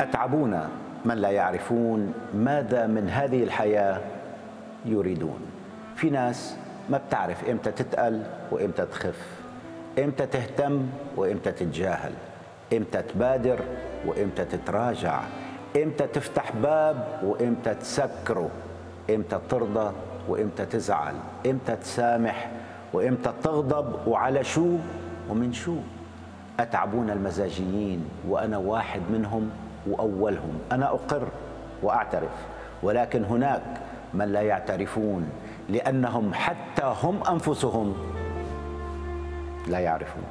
أتعبون من لا يعرفون ماذا من هذه الحياة يريدون. في ناس ما بتعرف إمتى تتقل وإمتى تخف إمتى تهتم وإمتى تتجاهل إمتى تبادر وإمتى تتراجع إمتى تفتح باب وإمتى تسكره إمتى ترضى وإمتى تزعل إمتى تسامح وإمتى تغضب وعلى شو ومن شو. أتعبون المزاجيين وأنا واحد منهم؟ وأولهم. أنا أقر وأعترف ولكن هناك من لا يعترفون لأنهم حتى هم أنفسهم لا يعرفون.